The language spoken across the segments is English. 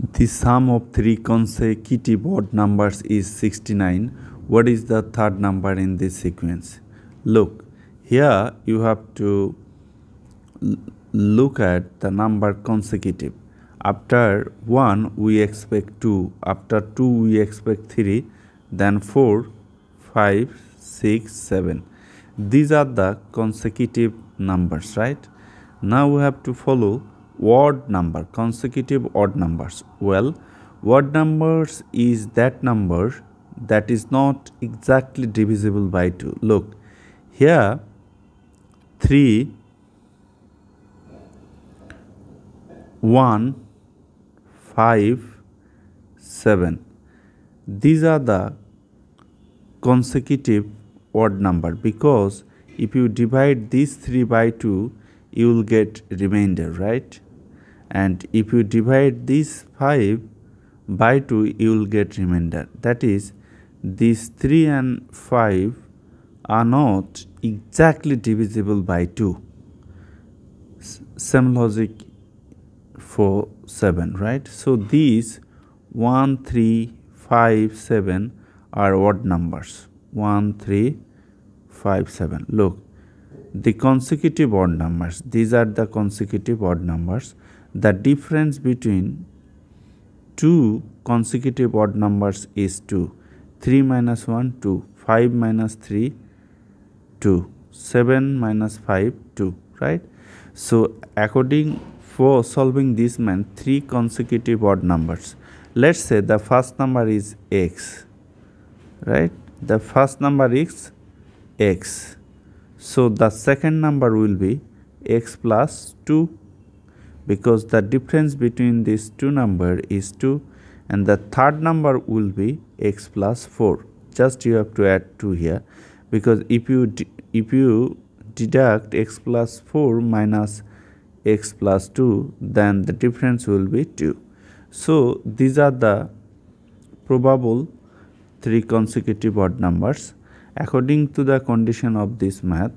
The sum of three consecutive odd numbers is 69. What is the third number in this sequence? Look, here you have to look at the number consecutive. After 1 we expect 2, after 2 we expect 3, then 4, 5, 6, 7. These are the consecutive numbers, right? Now we have to follow odd number consecutive odd numbers. Well odd numbers is that number that is not exactly divisible by 2 look here 3 1 5 7 these are the consecutive odd number because if you divide these 3 by 2 you will get remainder right and if you divide this 5 by 2 you will get remainder. That is these 3 and 5 are not exactly divisible by 2 same logic for 7 right? So these 1 3 5 7 are odd numbers. 1 3 5 7 look the consecutive odd numbers these are the consecutive odd numbers the difference between two consecutive odd numbers is 2. 3 minus 1, 2. 5 minus 3, 2. 7 minus 5, 2. Right? So, according for solving this man, three consecutive odd numbers. Let's say the first number is x. Right? The first number is x. So, the second number will be x plus 2 because the difference between these two number is 2 and the third number will be x plus 4 just you have to add 2 here because if you if you deduct x plus 4 minus x plus 2 then the difference will be 2 so these are the probable three consecutive odd numbers. According to the condition of this math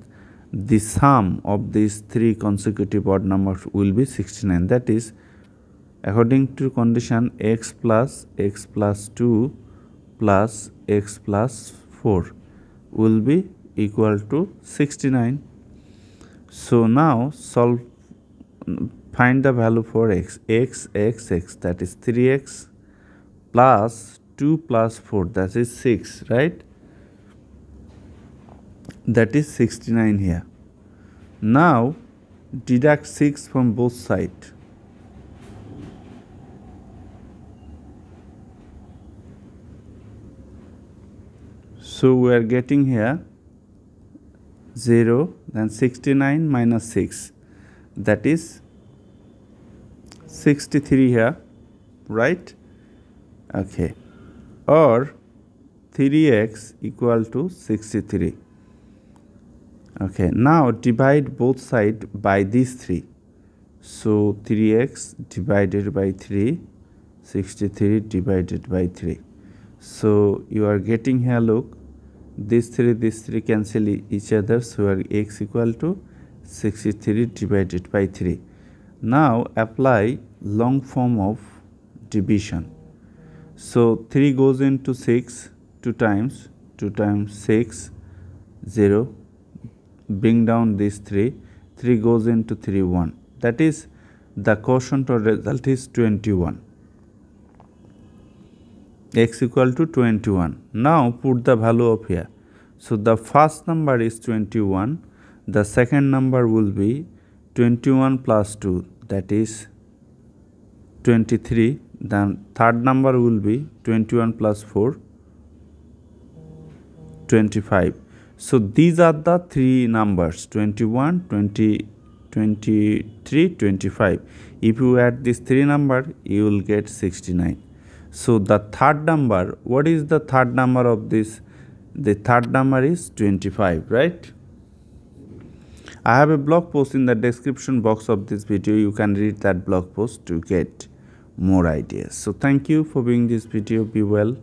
the sum of these three consecutive odd numbers will be 69 that is according to condition x plus x plus 2 plus x plus 4 will be equal to 69 so now solve find the value for x x x x that is 3x plus 2 plus 4 that is 6 right that is 69 here. Now deduct 6 from both sides. So we are getting here 0 then 69 minus 6 that is 63 here right okay or 3x equal to 63 okay now divide both side by these three. So 3x divided by 3 63 divided by 3 so you are getting here look. These three these three cancel each other so x equal to 63 divided by 3 now apply long form of division. So 3 goes into 6 2 times 2 times 6 0 bring down these 3 3 goes into 3 1 that is the quotient or result is 21 x equal to 21 now put the value of here. So the first number is 21 the second number will be 21 plus 2 that is 23 then third number will be 21 plus 4 25 so these are the three numbers 21, 20, 23, 25. If you add these three number, you will get 69. So the third number, what is the third number of this? The third number is 25, right? I have a blog post in the description box of this video. You can read that blog post to get more ideas. So thank you for viewing this video. Be well.